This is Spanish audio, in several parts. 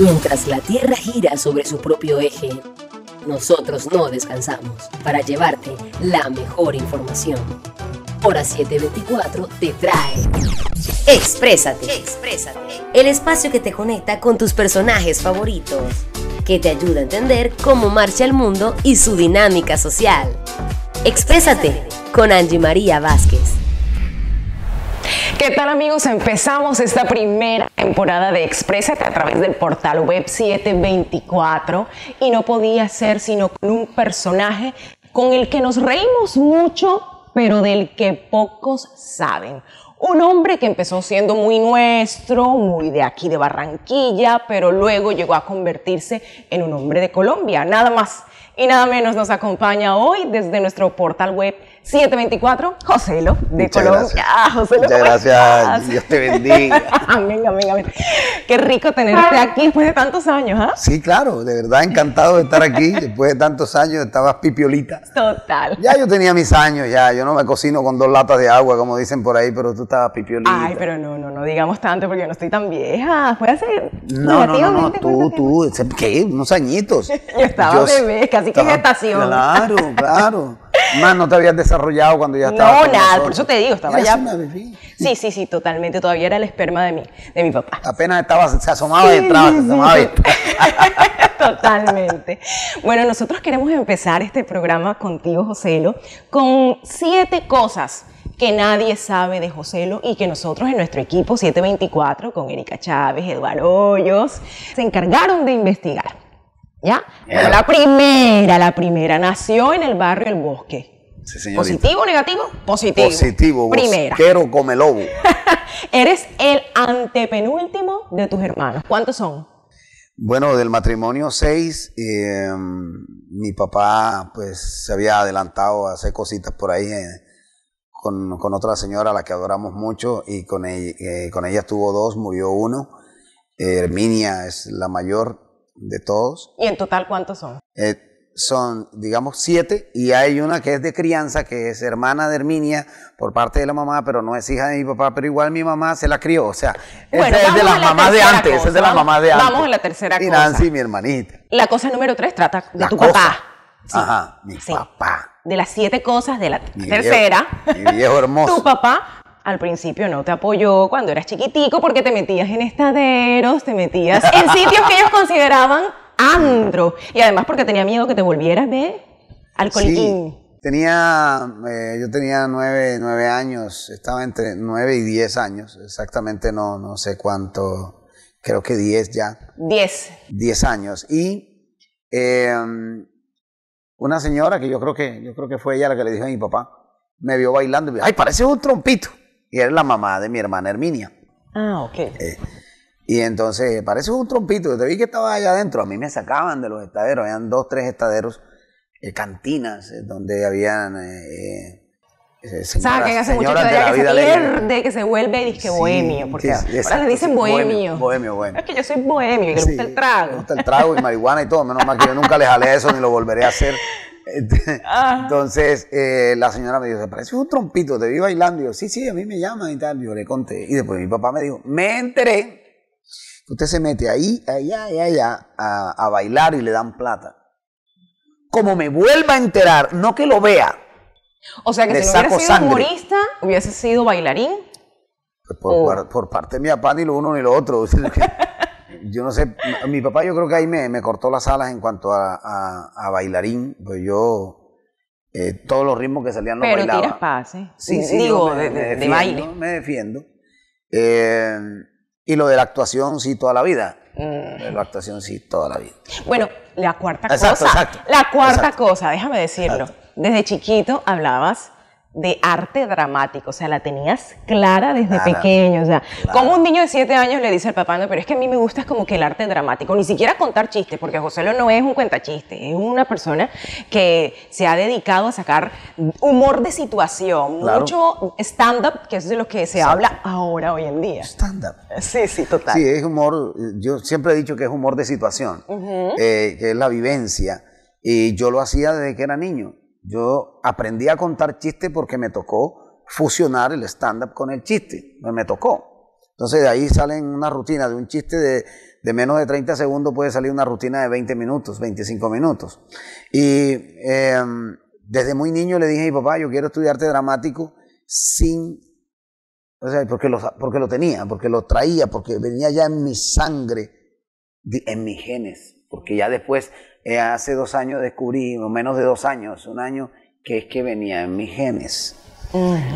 Mientras la Tierra gira sobre su propio eje, nosotros no descansamos para llevarte la mejor información. Hora 724 te trae Exprésate. Exprésate. El espacio que te conecta con tus personajes favoritos, que te ayuda a entender cómo marcha el mundo y su dinámica social. Exprésate con Angie María Vázquez. ¿Qué tal amigos? Empezamos esta primera temporada de Exprésate a través del portal web 724 y no podía ser sino con un personaje con el que nos reímos mucho, pero del que pocos saben. Un hombre que empezó siendo muy nuestro, muy de aquí de Barranquilla, pero luego llegó a convertirse en un hombre de Colombia, nada más y nada menos nos acompaña hoy desde nuestro portal web 724, Joselo de Muchas Colombia. Ah, Muchas gracias, Dios te bendiga. amén, amén, amén. Qué rico tenerte aquí después de tantos años, ¿ah? Sí, claro, de verdad encantado de estar aquí. Después de tantos años estabas pipiolita. Total. Ya yo tenía mis años, ya. Yo no me cocino con dos latas de agua, como dicen por ahí, pero tú estabas pipiolita. Ay, pero no, no, no digamos tanto porque yo no estoy tan vieja. Puede ser. No, no, no, no, tú, tú, ¿qué? Unos añitos. yo estaba bebé, casi que gestación. Claro, claro. Más no te habías desarrollado cuando ya estabas. No, nada, por eso te digo, estaba ya. Sí, sí, sí, totalmente. Todavía era el esperma de mi, de mi papá. Apenas estaba, se asomaba y entraba, se asomaba y... Totalmente. Bueno, nosotros queremos empezar este programa contigo, Joselo, con siete cosas que nadie sabe de Joselo y que nosotros en nuestro equipo 724, con Erika Chávez, Eduardo Hoyos, se encargaron de investigar. ¿Ya? la primera, la primera, nació en el barrio El Bosque. Sí, ¿Positivo o negativo? Positivo. Positivo. Primera. Quiero come lobo. Eres el antepenúltimo de tus hermanos. ¿Cuántos son? Bueno, del matrimonio seis, em, mi papá pues se había adelantado a hacer cositas por ahí eh, con, con, otra señora a la que adoramos mucho y con ella, eh, con ella tuvo dos, murió uno. Herminia es la mayor, de todos. ¿Y en total cuántos son? Eh, son, digamos, siete, y hay una que es de crianza, que es hermana de Herminia por parte de la mamá, pero no es hija de mi papá, pero igual mi mamá se la crió, o sea, bueno, es de las mamás de antes, es de las mamás de antes. Vamos a la tercera cosa. Y Nancy, mi hermanita. La cosa número tres trata de tu papá. Ajá, mi papá. De las siete cosas de la tercera. mi viejo hermoso. tu papá al principio no te apoyó cuando eras chiquitico porque te metías en estaderos, te metías en sitios que ellos consideraban andro. Y además porque tenía miedo que te volvieras de alcoholiquín. Sí, tenía, eh, yo tenía nueve, nueve, años, estaba entre nueve y diez años, exactamente no, no sé cuánto, creo que diez ya. Diez. Diez años. Y em, una señora que yo creo que, yo creo que fue ella la que le dijo a mi papá, me vio bailando y me dijo, ay, parece un trompito. Y era la mamá de mi hermana Herminia. Ah, ok. Eh, y entonces, parece un trompito. Te vi que estaba allá adentro. A mí me sacaban de los estaderos. Habían dos, tres estaderos, eh, cantinas, eh, donde habían. Eh, señoras, que hace mucho que se pierde, que se vuelve y dice bohemio, porque ahora le dicen bohemio. Bohemio, bohemio, Es que yo soy bohemio, y que le gusta el trago. Me gusta el trago y marihuana y todo, menos mal que yo nunca le jalé eso ni lo volveré a hacer. Ah. Entonces eh, la señora me dijo, parece un trompito, te vi bailando. Y yo, sí, sí, a mí me llaman y tal. Yo le conté. Y después mi papá me dijo, me enteré. Usted se mete ahí, allá y allá a, a bailar y le dan plata. Como me vuelva a enterar, no que lo vea. O sea que si no hubiera sido humorista, hubiese sido bailarín. Pues por, por, parte de mi papá, ni lo uno ni lo otro. yo no sé, mi papá yo creo que ahí me, me cortó las alas en cuanto a, a, bailarín, pues yo eh, todos los ritmos que salían los Pero bailaba. tiras pase. Sí, sí, Digo, me, de, de, defiendo, baile. Me defiendo. Eh, y lo de la actuación sí toda la vida. Mm. La actuación sí toda la vida. Bueno, la cuarta exacto, cosa. Exacto, la cuarta cosa, déjame decirlo. Desde chiquito hablabas de arte dramático, o sea, la tenías clara desde pequeño, o sea, como un niño de siete años le dice al papá, no, pero es que a mí me gusta como que el arte dramático, ni siquiera contar chistes, porque José Lo no es un cuentachiste, es una persona que se ha dedicado a sacar humor de situación, mucho stand-up, que es de lo que se habla ahora, hoy en día. Stand-up. Sí, sí, total. Sí, es humor, yo siempre he dicho que es humor de situación, eh, que es la vivencia, y yo lo hacía desde que era niño. Yo aprendí a contar chistes porque me tocó fusionar el stand-up con el chiste, me, tocó. Entonces de ahí salen una rutina de un chiste de, de menos de 30 segundos puede salir una rutina de 20 minutos, 25 minutos. Y em, desde muy niño le dije a mi papá, yo quiero estudiarte dramático sin, o sea, porque lo, porque lo tenía, porque lo traía, porque venía ya en mi sangre, en mis genes, porque ya después, eh, hace dos años descubrí, o menos de dos años, un año, que es que venía en mis genes.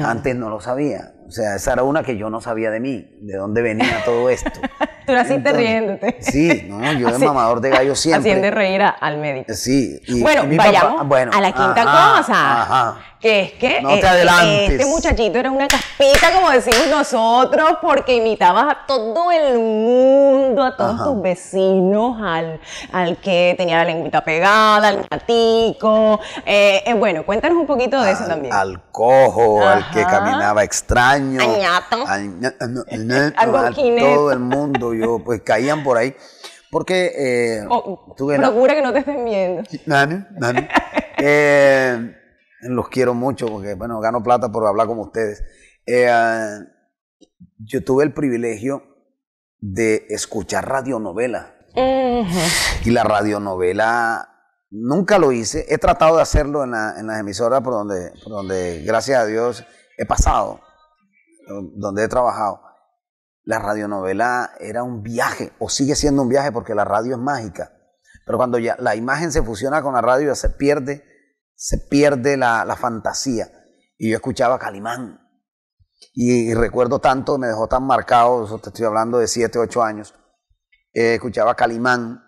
Antes no lo sabía. O sea, esa era una que yo no sabía de mí, de dónde venía todo esto. Tú naciste riéndote. Sí, no, yo de mamador de gallo siempre. Haciendo reír al médico. Sí. bueno, vayamos a la quinta cosa. Ajá que es que no te eh, este muchachito era una caspita, como decimos nosotros, porque imitabas a todo el mundo, a todos tus vecinos, al, al que tenía la lengüita pegada, al gatico. Eh, eh, bueno, cuéntanos un poquito de eso también. Al cojo, al que caminaba extraño. Añato. a todo el mundo, yo, pues caían por ahí. Porque oh, procura que no te estén viendo. Nani, nani. eh, los quiero mucho porque, bueno, gano plata por hablar con ustedes. Eh, yo tuve el privilegio de escuchar radionovela. Y la radionovela nunca lo hice. He tratado de hacerlo en, las emisoras por donde, por donde, gracias a Dios, he pasado, donde he trabajado. La radionovela era un viaje, o sigue siendo un viaje porque la radio es mágica. Pero cuando ya la imagen se fusiona con la radio, ya se pierde se pierde la, fantasía. Y yo escuchaba Calimán. Y, recuerdo tanto, me dejó tan marcado, te estoy hablando de 7, 8 años. Eh, escuchaba Calimán.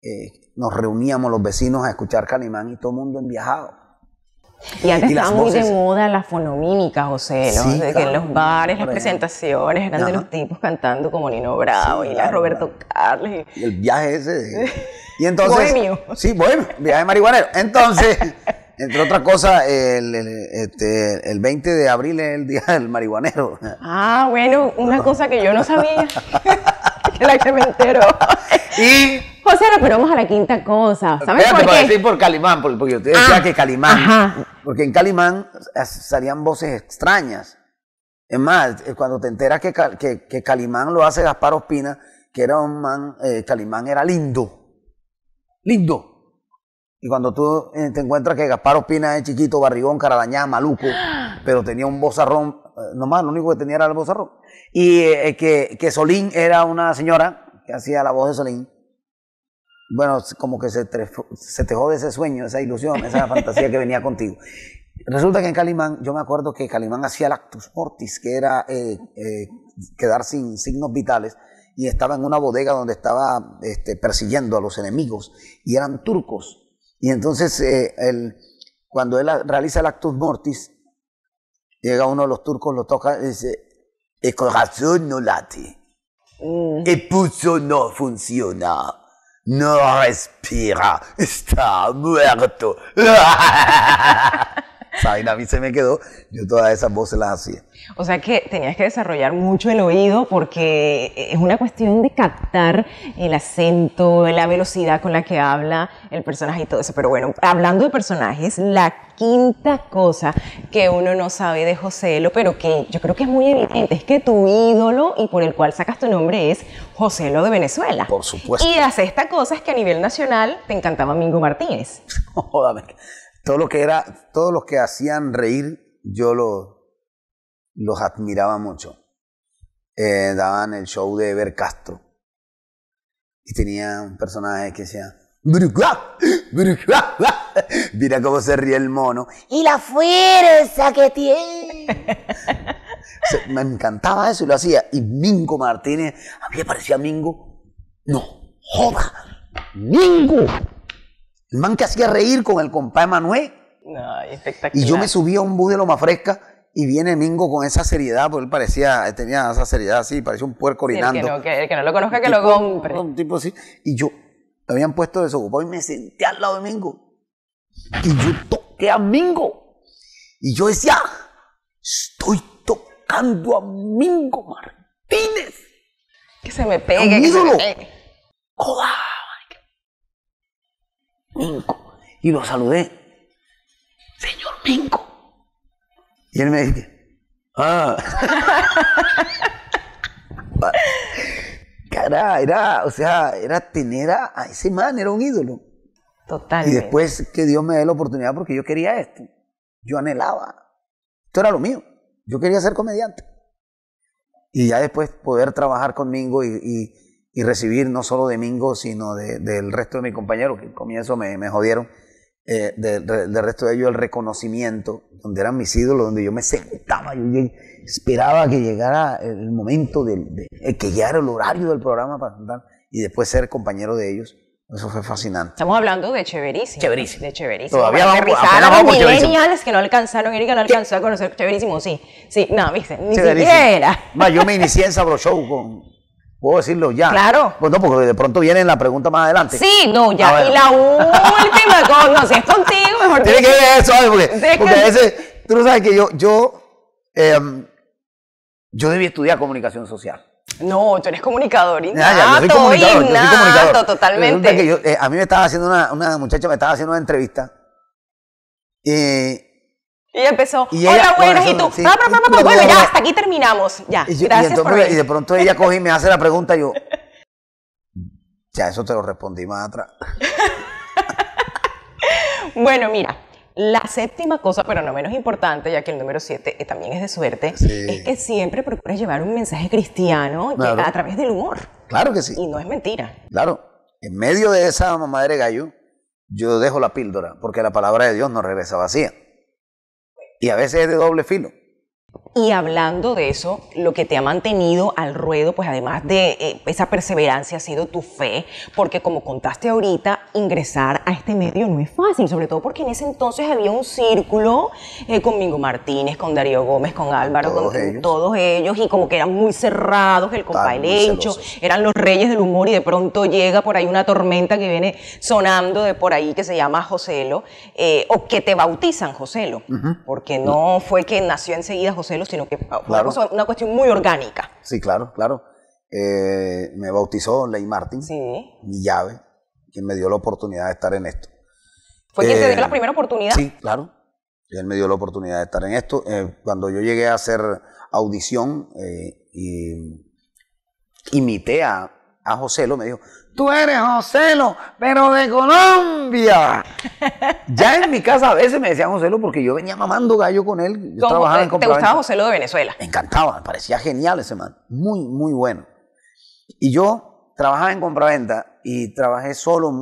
Eh, nos reuníamos los vecinos a escuchar Calimán y todo el mundo en viajado. Y antes estaba muy de moda la fonomímica, José, ¿no? de que en los bares, las presentaciones eran de los tipos cantando como Nino Bravo y la Roberto Carlos. Y el viaje ese. y entonces. Sí, bohemio, viaje marihuanero. Entonces. Entre otras cosas, el, este, el 20 de abril es el día del marihuanero. Ah, bueno, una cosa que yo no sabía, que la que me entero. Y José, pero vamos a la quinta cosa. ¿Sabes por qué? decir por Calimán, porque, usted decía ah, que Calimán, porque en Calimán salían voces extrañas. Es más, eh, cuando te enteras que, que, Calimán lo hace Gaspar Ospina, que era un man, eh, Calimán era lindo. Lindo. Y cuando tú eh, te encuentras que Gaspar Ospina es chiquito, barrigón, caradañá, maluco, pero tenía un bozarrón, eh, nomás lo único que tenía era el bozarrón. Y eh, que, que, Solín era una señora que hacía la voz de Solín. Bueno, como que se te, se te jode ese sueño, esa ilusión, esa fantasía que venía contigo. Resulta que en Calimán, yo me acuerdo que Calimán hacía el actus mortis, que era quedar sin signos vitales, y estaba en una bodega donde estaba este, persiguiendo a los enemigos, y eran turcos. Y entonces, eh, cuando él realiza el actus mortis, llega uno de los turcos, lo toca y dice, el corazón no late, mm. el pulso no funciona, no respira, está muerto. ¿Saben? A mí se me quedó, yo todas esas voces las hacía. O sea que tenías que desarrollar mucho el oído porque es una cuestión de captar el acento, la velocidad con la que habla el personaje y todo eso. Pero bueno, hablando de personajes, la quinta cosa que uno no sabe de Joselo, pero que yo creo que es muy evidente, es que tu ídolo y por el cual sacas tu nombre es Joselo de Venezuela. Por supuesto. Y hace esta cosa es que a nivel nacional te encantaba Mingo Martínez. Jódame todo lo que era, todos los que hacían reír, yo los admiraba mucho. Eh, daban el show de Ever Castro. Y tenía un personaje que decía, mira cómo se ríe el mono. Y la fuerza que tiene. me encantaba eso y lo hacía. Y Mingo Martínez, a mí me parecía Mingo. No, joda, Mingo. El man que hacía reír con el compadre Manuel. Y yo me subí a un bus de Loma Fresca y viene Mingo con esa seriedad, porque él parecía, tenía esa seriedad así, parecía un puerco orinando. el, que no, lo conozca, que lo compre. Un tipo así. Y yo, me habían puesto desocupado y me senté al lado de Mingo. Y yo toqué a Mingo. Y yo decía, estoy tocando a Mingo Martínez. Que se me pegue, que se me pegue. Mingo. Y lo saludé. Señor Mingo. Y él me dice, ah. Era, era, o sea, era tener a, a ese man, era un ídolo. Totalmente. Y después que Dios me dé la oportunidad porque yo quería esto. Yo anhelaba. Esto era lo mío. Yo quería ser comediante. Y ya después poder trabajar con Mingo y, y- y recibir no solo de Mingo, sino de- del resto de mis compañeros, que al comienzo me, me jodieron, eh, de- de- del resto de ellos el reconocimiento, donde eran mis ídolos, donde yo me sentaba, yo esperaba que llegara el momento del, de, eh, que llegara el horario del programa para cantar y después ser compañero de ellos. Eso fue fascinante. Estamos hablando de Chéverísimo. Chéverísimo. De Chéverísimo. Todavía vamos- vamos por millennials que no alcanzaron, Erika no alcanzó a conocer Chéverísimo, sí. Sí, no, viste, ni siquiera. Más, yo me inicié en Sabro Show con. Puedo decirlo ya. Claro. Pues no, porque de pronto viene la pregunta más adelante. Sí, no, Ah, ya. bueno. Y la última cosa, no, si es contigo, mejor Tiene que ver eso, ¿sabes? Porque, porque que- a veces, tú no sabes que yo, yo, em, yo debí estudiar comunicación social. No, tú eres comunicador Ya, ya, yo soy innato, comunicador, yo soy innato, comunicador. totalmente. Resulta que yo, eh, a mí me estaba haciendo una, una muchacha me estaba haciendo una entrevista. Y, Y empezó, Y hola, ella- buenas, y tú, sí, y- bueno, ya, hasta aquí terminamos. Ya, y yo- gracias por y de pronto ella coge y me hace la pregunta yo, ya eso te lo respondí más atrás. Bueno, mira, la séptima cosa, pero no menos importante, ya que el número siete eh, también es de suerte, Sí. es que siempre procuras llevar un mensaje cristiano Claro. a través del humor. Claro que sí. Y no es mentira. Claro, en medio de esa mamadera de gallo, yo dejo la píldora, porque la palabra de Dios no regresa vacía. Y a veces es de doble filo. Y hablando de eso, lo que te ha mantenido al ruedo, pues además de eh, esa perseverancia, ha sido tu fe, porque como contaste ahorita, ingresar a este medio no es fácil, sobre todo porque en ese entonces había un círculo eh, con Mingo Martínez, con Darío Gómez, con Álvaro, Todos con ellos. todos ellos, y como que eran muy cerrados, el compa Elencho, celosos. eran los reyes del humor, y de pronto llega por ahí una tormenta que viene sonando de por ahí que se llama Joselo, eh, o que te bautizan Joselo, porque no fue que nació enseguida Joselo, sino que una Claro. cosa- una cuestión muy orgánica. Sí, claro, claro. Eh, me bautizó Ley Martin, Sí. mi llave, quien me dio la oportunidad de estar en esto. ¿Fue quien te Eh, dio la primera oportunidad? Sí, claro. Él me dio la oportunidad de estar en esto. Eh, cuando yo llegué a hacer audición eh, y imité a, a Joselo, me dijo, tú eres Joselo, pero de Colombia. ya en mi casa a veces me decían Joselo porque yo venía mamando gallo con él. Yo ¿Cómo trabajaba te, en te gustaba Joselo de Venezuela? Me encantaba, me parecía genial ese man. Muy, muy bueno. Y yo trabajaba en compraventa y trabajé solo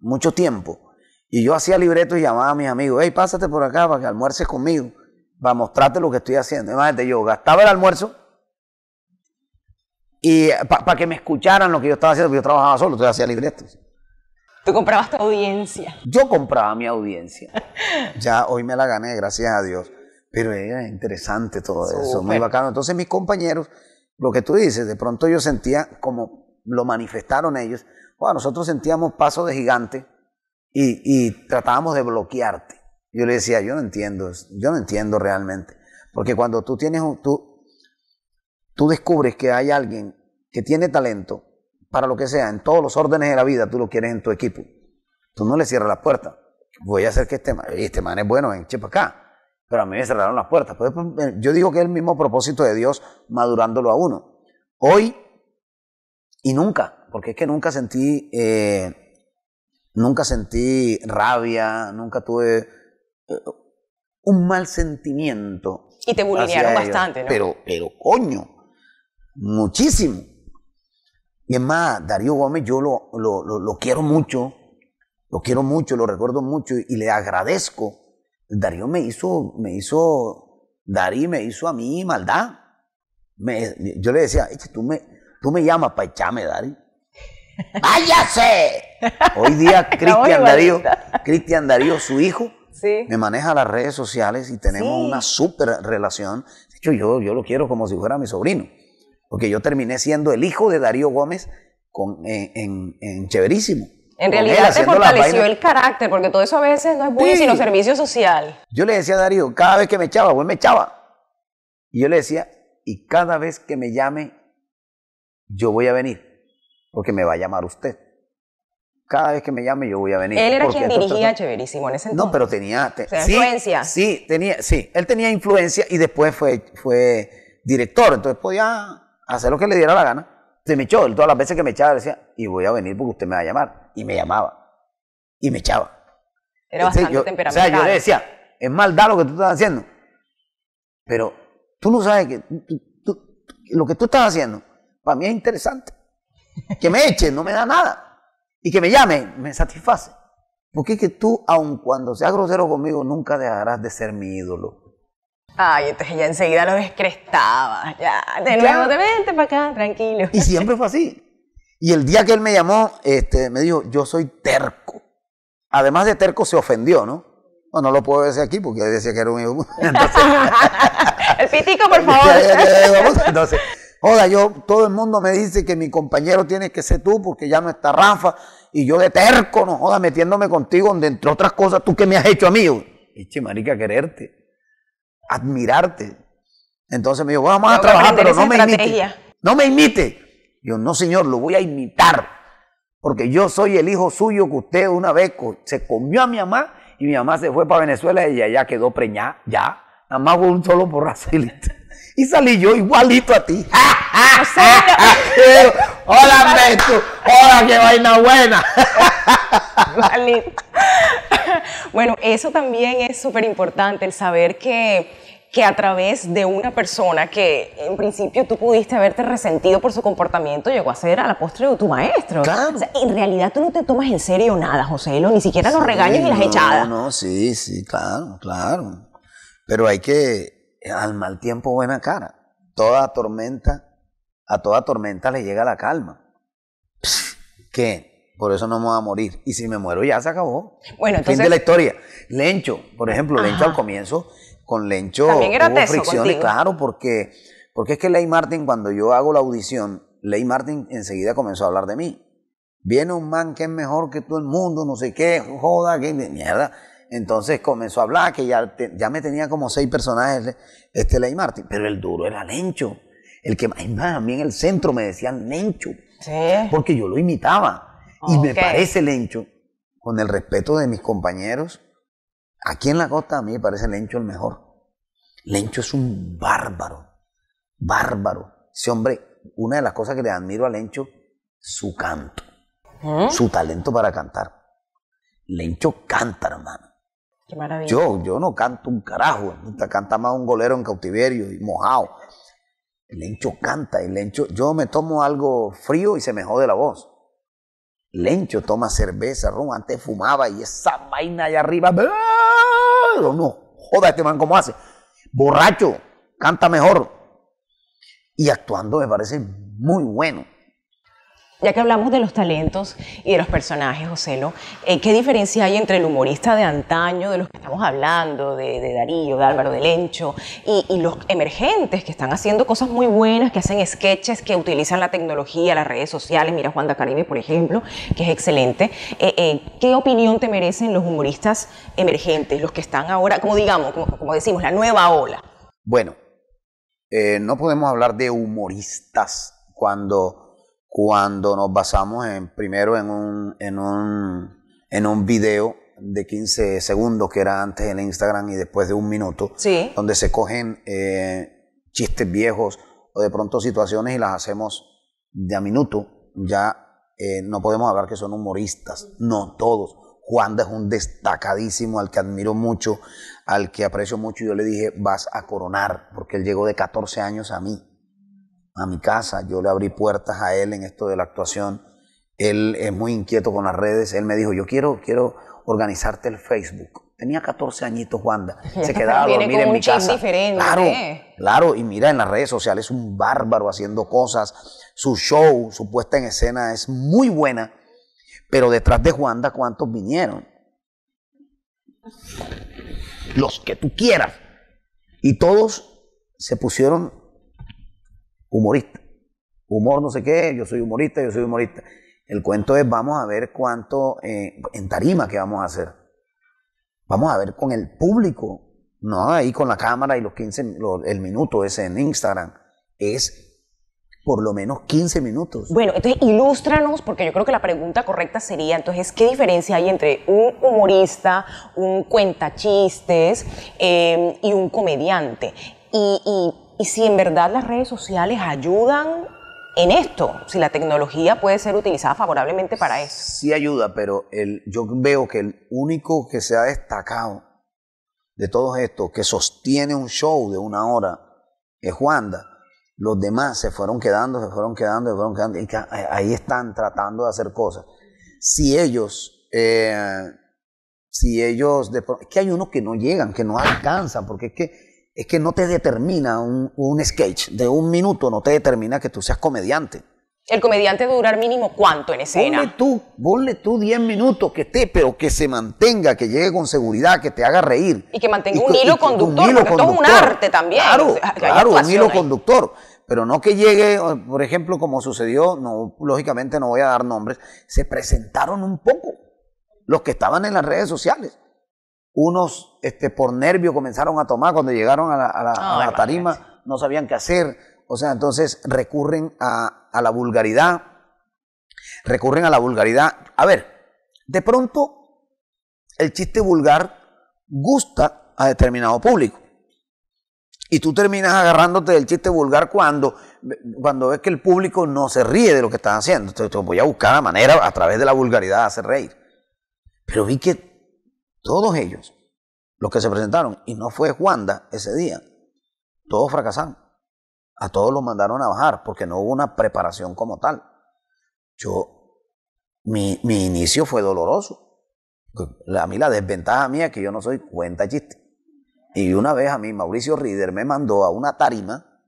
mucho tiempo. Y yo hacía libretos y llamaba a mis amigos, hey, pásate por acá para que almuerces conmigo, para mostrarte lo que estoy haciendo. Imagínate, yo gastaba el almuerzo y para que me escucharan lo que yo estaba haciendo, porque yo trabajaba solo, entonces hacía libretos. Tú comprabas tu audiencia. Yo compraba mi audiencia. Ya hoy me la gané, gracias a Dios. Pero era interesante todo eso, muy bacano. Entonces mis compañeros, lo que tú dices, de pronto yo sentía como lo manifestaron ellos, bueno, nosotros sentíamos paso de gigante y, y tratábamos de bloquearte. Yo le decía, yo no entiendo, yo no entiendo realmente. Porque cuando tú tienes un, tú, tú descubres que hay alguien que tiene talento para lo que sea, en todos los órdenes de la vida, tú lo quieres en tu equipo. Tú no le cierras la puerta. Voy a hacer que este man, este man es bueno, eche para acá. Pero a mí me cerraron las puertas. Pues, pues, yo digo que es el mismo propósito de Dios madurándolo a uno. Hoy y nunca, porque es que nunca sentí, eh, nunca sentí rabia, nunca tuve eh, un mal sentimiento. Y te bulinearon bastante, ¿no? Pero, pero coño, muchísimo. Y es más, Darío Gómez yo lo, lo, lo, lo quiero mucho, lo quiero mucho, lo recuerdo mucho y, y le agradezco. Darío me hizo, me hizo, Darí me hizo a mí maldad. Me- yo le decía, "Eche, tú me, tú me llamas para echarme, Darí. ¡Váyase! Hoy día Cristian Darío. Cristian Darío, su hijo, Sí. me maneja las redes sociales y tenemos Sí. una súper relación. De hecho, yo, yo lo quiero como si fuera mi sobrino, porque yo terminé siendo el hijo de Darío Gómez con, en, en- en Chéverísimo. En realidad te fortaleció el carácter, porque todo eso a veces no es bullying, Sí. sino servicio social. Yo le decía a Darío, cada vez que me echaba, pues me echaba. Y yo le decía, y cada vez que me llame, yo voy a venir, porque me va a llamar usted. Cada vez que me llame, yo voy a venir. Él era quien dirigía Chéverísimo en ese entonces. No, pero tenía, te- O sea, sí, influencia. Sí, tenía, sí, él tenía influencia y después fue, fue director, entonces podía hacer lo que le diera la gana. se me echó. Todas las veces que me echaba decía, y voy a venir porque usted me va a llamar. Y me llamaba. Y me echaba. Era bastante temperamental. O sea, yo le decía, es maldad lo que tú estás haciendo. Pero tú no sabes que lo que tú estás haciendo, para mí es interesante. Que me echen no me da nada. Y que me llamen me satisface. Porque es que tú, aun cuando seas grosero conmigo, nunca dejarás de ser mi ídolo. Ay, entonces ya enseguida lo descrestaba. Ya, de nuevo, te vente para acá, tranquilo. Y siempre fue así. Y el día que él me llamó, este, me dijo, yo soy terco. Además de terco, se ofendió, ¿no? No, no lo puedo decir aquí porque él decía que era un hijo. el pitico, por favor. Entonces, joda, yo, todo el mundo me dice que mi compañero tiene que ser tú porque ya no está Rafa. Y yo de terco, no joda, metiéndome contigo, donde entre otras cosas, tú que me has hecho a mí. Eche, marica, quererte admirarte. Entonces me dijo, vamos a trabajar, pero no me imite. No me imite. Yo, no, señor, lo voy a imitar. Porque yo soy el hijo suyo que usted una vez se comió a mi mamá y mi mamá se fue para Venezuela y ella quedó preñada, ya. Nada más fue un solo porrazo y Y salí yo igualito a ti. Hola, Beto. Hola, qué vaina buena. bueno, eso también es súper importante, el saber que, que a través de una persona que en principio tú pudiste haberte resentido por su comportamiento, llegó a ser a la postre de tu maestro. Claro. en realidad tú no te tomas en serio nada, José, ni siquiera los regaños y las echadas. No, no, sí, sí, claro, claro. Pero hay que, al mal tiempo, buena cara. Toda tormenta, a toda tormenta le llega la calma. ¿Qué? por eso no me voy a morir. Y si me muero ya se acabó. Bueno, entonces... Fin de la historia. Lencho, por ejemplo, Lencho al comienzo, con Lencho También era hubo fricciones, claro, porque, porque es que Ley Martin, cuando yo hago la audición, Ley Martin enseguida comenzó a hablar de mí. Viene un man que es mejor que todo el mundo, no sé qué, joda, qué mierda. Entonces comenzó a hablar que ya, ya me tenía como seis personajes este Ley Martin, pero el duro era Lencho. El que más, a mí en el centro me decían Lencho. Sí. Porque yo lo imitaba. Y me parece Lencho, con el respeto de mis compañeros, aquí en la costa a mí me parece Lencho el mejor. Lencho es un bárbaro, bárbaro. Ese hombre, una de las cosas que le admiro a Lencho, su canto, ¿Mm? su talento para cantar. Lencho canta, hermano. Qué maravilla. Yo, yo no canto un carajo, canta más un golero en cautiverio y mojado. Lencho canta y Lencho, yo me tomo algo frío y se me jode la voz. Lencho toma cerveza, ron, antes fumaba y esa vaina allá arriba, no, joda este man cómo hace. Borracho, canta mejor. Y actuando me parece muy bueno. Ya que hablamos de los talentos y de los personajes, Joselo, eh, ¿qué diferencia hay entre el humorista de antaño, de los que estamos hablando, de, Darío, de Álvaro de Lencho, y, los emergentes que están haciendo cosas muy buenas, que hacen sketches, que utilizan la tecnología, las redes sociales? Mira, Juan da Caribe, por ejemplo, que es excelente. Eh, eh, ¿Qué opinión te merecen los humoristas emergentes, los que están ahora, como digamos, como, decimos, la nueva ola? Bueno, no podemos hablar de humoristas cuando cuando nos basamos en, primero en un, en un, en un video de 15 segundos que era antes en Instagram y después de un minuto, donde se cogen eh, chistes viejos o de pronto situaciones y las hacemos de a minuto, ya eh, no podemos hablar que son humoristas, no todos. Juan es un destacadísimo al que admiro mucho, al que aprecio mucho. y Yo le dije, vas a coronar, porque él llegó de 14 años a mí a mi casa, yo le abrí puertas a él en esto de la actuación. Él es muy inquieto con las redes. Él me dijo, yo quiero, quiero organizarte el Facebook. Tenía 14 añitos, Wanda. Se quedaba a dormir en mi casa. Claro, claro. Y mira, en las redes sociales es un bárbaro haciendo cosas. Su show, su puesta en escena es muy buena. Pero detrás de Wanda, ¿cuántos vinieron? Los que tú quieras. Y todos se pusieron humorista. Humor no sé qué, yo soy humorista, yo soy humorista. El cuento es, vamos a ver cuánto eh, en tarima que vamos a hacer. Vamos a ver con el público, no ahí con la cámara y los 15, el minuto ese en Instagram. Es por lo menos 15 minutos. Bueno, entonces ilústranos, porque yo creo que la pregunta correcta sería, entonces, ¿qué diferencia hay entre un humorista, un cuentachistes eh, y un comediante? y si en verdad las redes sociales ayudan en esto, si la tecnología puede ser utilizada favorablemente para eso. Sí ayuda, pero el, yo veo que el único que se ha destacado de todo esto, que sostiene un show de una hora, es Juanda. Los demás se fueron quedando, se fueron quedando, se fueron quedando, y ahí están tratando de hacer cosas. Si ellos, eh, si ellos, es que hay unos que no llegan, que no alcanzan, porque es que es que no te determina un, un, sketch de un minuto, no te determina que tú seas comediante. El comediante debe durar mínimo cuánto en escena. Ponle tú, ponle tú 10 minutos que esté, pero que se mantenga, que llegue con seguridad, que te haga reír. Y que mantenga un hilo conductor, porque esto es un arte también. Claro, claro, un hilo conductor. Pero no que llegue, por ejemplo, como sucedió, no, lógicamente no voy a dar nombres, se presentaron un poco los que estaban en las redes sociales. Unos este, por nervio comenzaron a tomar cuando llegaron a la, tarima, no sabían qué hacer. O sea, entonces recurren a, a la vulgaridad. Recurren a la vulgaridad. A ver, de pronto el chiste vulgar gusta a determinado público. Y tú terminas agarrándote del chiste vulgar cuando, cuando ves que el público no se ríe de lo que están haciendo. Entonces voy a buscar la manera a través de la vulgaridad de hacer reír. Pero vi que todos ellos, los que se presentaron, y no fue Juanda ese día, todos fracasaron. A todos los mandaron a bajar porque no hubo una preparación como tal. Yo, mi, mi inicio fue doloroso. A mí la desventaja mía es que yo no soy cuenta chiste. Y una vez a mí Mauricio Rieder me mandó a una tarima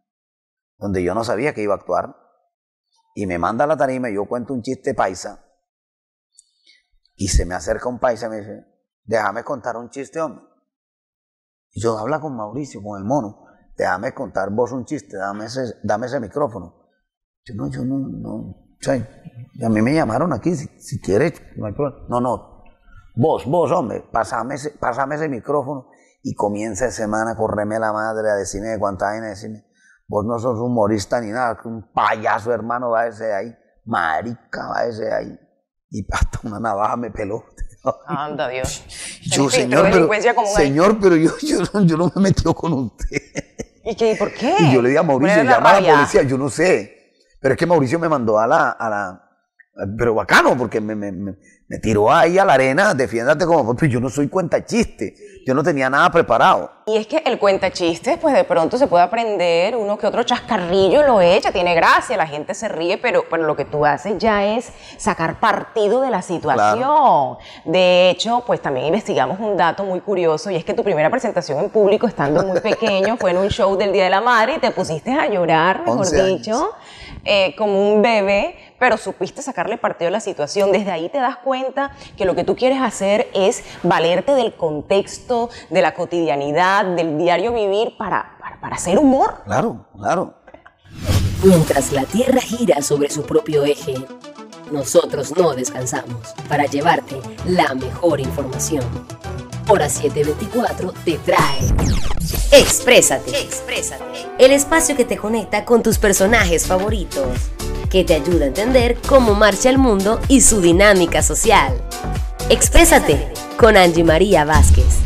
donde yo no sabía que iba a actuar. Y me manda a la tarima y yo cuento un chiste paisa. Y se me acerca un paisa y me dice, déjame contar un chiste, hombre. Y yo habla con Mauricio, con el mono, déjame contar vos un chiste, dame ese, dame ese micrófono. Yo no, yo no, no, o a mí me llamaron aquí, si, quieres, no hay problema. No, no, vos, vos, hombre, pásame ese, pásame ese micrófono y comienza esa semana a correrme la madre, a decirme de cuánta vaina, decirme, vos no sos humorista ni nada, un payaso hermano va ese ahí, marica va ese ahí. Y hasta una navaja me peló. Anda, Dios. Yo, señor, pero, señor, pero yo, yo, no me metió con usted. ¿Y qué? ¿Por qué? Y yo le dije a Mauricio, llama a la policía, yo no sé. Pero es que Mauricio me mandó a la, a la pero bacano, porque me, me, me, tiró ahí a la arena, defiéndate como, pues yo no soy cuenta chiste, yo no tenía nada preparado. Y es que el cuenta chistes, pues de pronto se puede aprender, uno que otro chascarrillo lo echa, tiene gracia, la gente se ríe, pero, pero lo que tú haces ya es sacar partido de la situación. De hecho, pues también investigamos un dato muy curioso, y es que tu primera presentación en público, estando muy pequeño, fue en un show del Día de la Madre, y te pusiste a llorar, mejor dicho. Eh, como un bebé, pero supiste sacarle partido a la situación. Desde ahí te das cuenta que lo que tú quieres hacer es valerte del contexto, de la cotidianidad, del diario vivir para, para, hacer humor. Claro, claro. Mientras la Tierra gira sobre su propio eje, nosotros no descansamos para llevarte la mejor información. Hora 724 te trae Exprésate. Exprésate. El espacio que te conecta con tus personajes favoritos, que te ayuda a entender cómo marcha el mundo y su dinámica social. Exprésate con Angie María Vázquez.